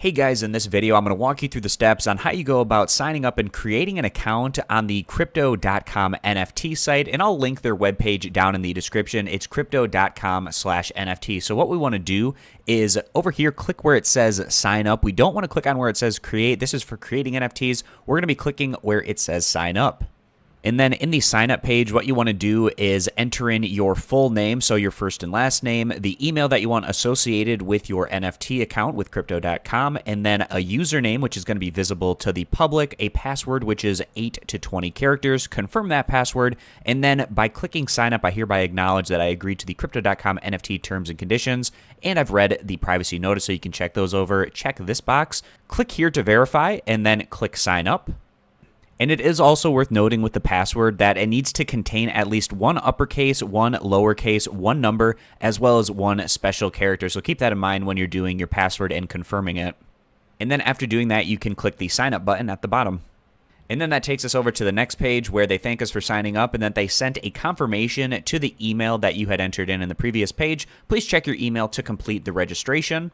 Hey guys, in this video, I'm going to walk you through the steps on how you go about signing up and creating an account on the crypto.com NFT site, and I'll link their webpage down in the description. It's crypto.com slash NFT. So what we want to do is over here, click where it says sign up. We don't want to click on where it says create. This is for creating NFTs. We're going to be clicking where it says sign up. And then in the sign up page, what you want to do is enter in your full name, so your first and last name, the email that you want associated with your NFT account with crypto.com, and then a username, which is going to be visible to the public, a password, which is 8 to 20 characters. Confirm that password. And then by clicking sign up, I hereby acknowledge that I agree to the crypto.com NFT terms and conditions. And I've read the privacy notice, so you can check those over. Check this box, click here to verify, and then click sign up. And it is also worth noting with the password that it needs to contain at least one uppercase, one lowercase, one number, as well as one special character. So keep that in mind when you're doing your password and confirming it. And then after doing that, you can click the sign up button at the bottom. And then that takes us over to the next page where they thank us for signing up and that they sent a confirmation to the email that you had entered in in the previous page. Please check your email to complete the registration.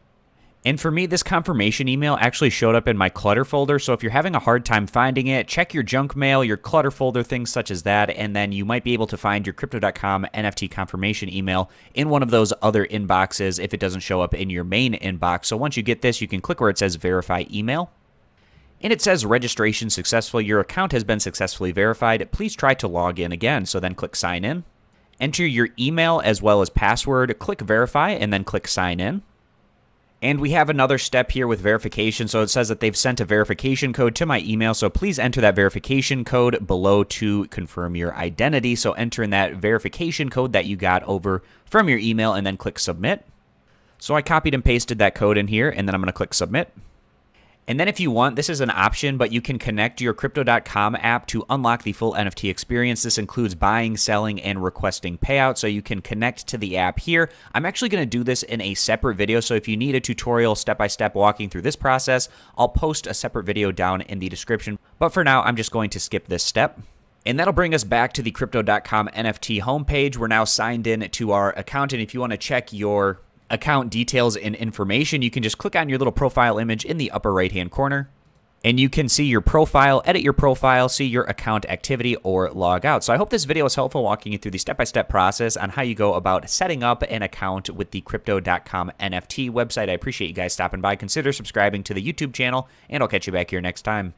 And for me, this confirmation email actually showed up in my clutter folder. So if you're having a hard time finding it, check your junk mail, your clutter folder, things such as that. And then you might be able to find your crypto.com NFT confirmation email in one of those other inboxes if it doesn't show up in your main inbox. So once you get this, you can click where it says verify email. And it says registration successful. Your account has been successfully verified. Please try to log in again. So then click sign in. Enter your email as well as password. Click verify and then click sign in. And we have another step here with verification. So it says that they've sent a verification code to my email. So please enter that verification code below to confirm your identity. So enter in that verification code that you got over from your email and then click submit. So I copied and pasted that code in here and then I'm going to click submit. And then if you want, this is an option, but you can connect your Crypto.com app to unlock the full NFT experience. This includes buying, selling, and requesting payouts. So you can connect to the app here. I'm actually going to do this in a separate video. So if you need a tutorial step-by-step -step walking through this process, I'll post a separate video down in the description. But for now, I'm just going to skip this step. And that'll bring us back to the Crypto.com NFT homepage. We're now signed in to our account. And if you want to check your account details and information, you can just click on your little profile image in the upper right hand corner. And you can see your profile, edit your profile, see your account activity, or log out. So I hope this video was helpful walking you through the step-by-step -step process on how you go about setting up an account with the Crypto.com NFT website. I appreciate you guys stopping by. Consider subscribing to the YouTube channel, and I'll catch you back here next time.